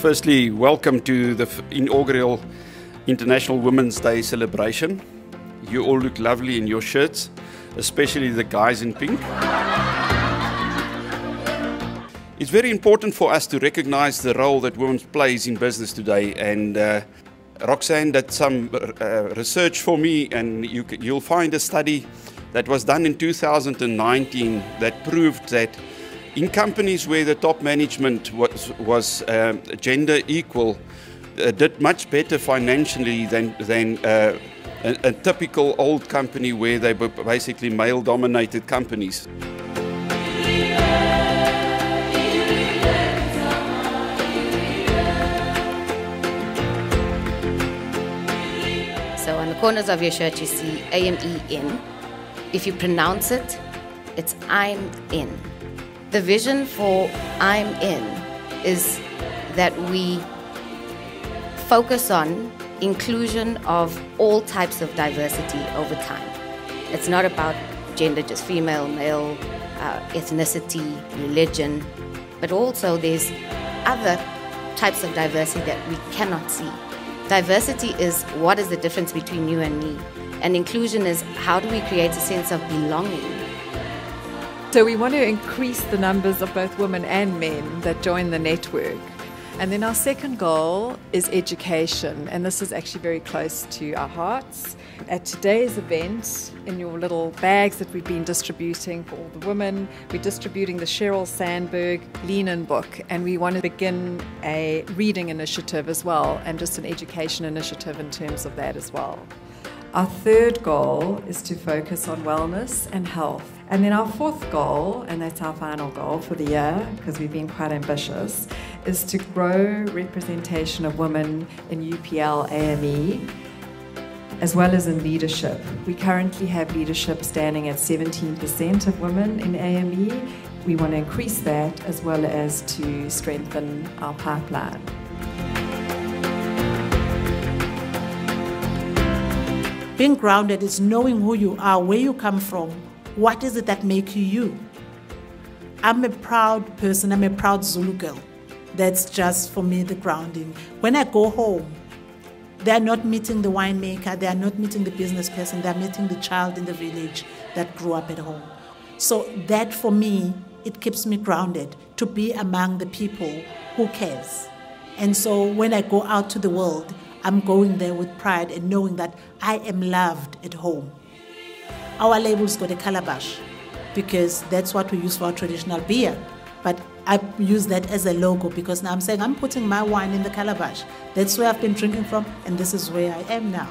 Firstly, welcome to the inaugural International Women's Day celebration. You all look lovely in your shirts, especially the guys in pink. It's very important for us to recognize the role that women plays in business today and uh, Roxanne did some uh, research for me and you, you'll find a study that was done in 2019 that proved that in companies where the top management was, was uh, gender equal, uh, did much better financially than, than uh, a, a, typical old company where they were basically male dominated companies. So on the corners of your shirt you see AME-in. If you pronounce it, it's I'm in. The vision for I'm In is that we focus on inclusion of all types of diversity over time. It's not about gender, just female, male, uh, ethnicity, religion, but also there's other types of diversity that we cannot see. Diversity is what is the difference between you and me, and inclusion is how do we create a sense of belonging so we want to increase the numbers of both women and men that join the network. And then our second goal is education, and this is actually very close to our hearts. At today's event, in your little bags that we've been distributing for all the women, we're distributing the Sheryl Sandberg Lean In book, and we want to begin a reading initiative as well, and just an education initiative in terms of that as well. Our third goal is to focus on wellness and health. And then our fourth goal, and that's our final goal for the year, because we've been quite ambitious, is to grow representation of women in UPL AME as well as in leadership. We currently have leadership standing at 17% of women in AME. We want to increase that as well as to strengthen our pipeline. Being grounded is knowing who you are, where you come from, what is it that makes you you. I'm a proud person, I'm a proud Zulu girl. That's just for me the grounding. When I go home, they're not meeting the winemaker, they are not meeting the business person, they're meeting the child in the village that grew up at home. So that for me, it keeps me grounded to be among the people who cares. And so when I go out to the world, I'm going there with pride and knowing that I am loved at home. Our label's got a calabash because that's what we use for our traditional beer. But I use that as a logo because now I'm saying I'm putting my wine in the calabash. That's where I've been drinking from, and this is where I am now.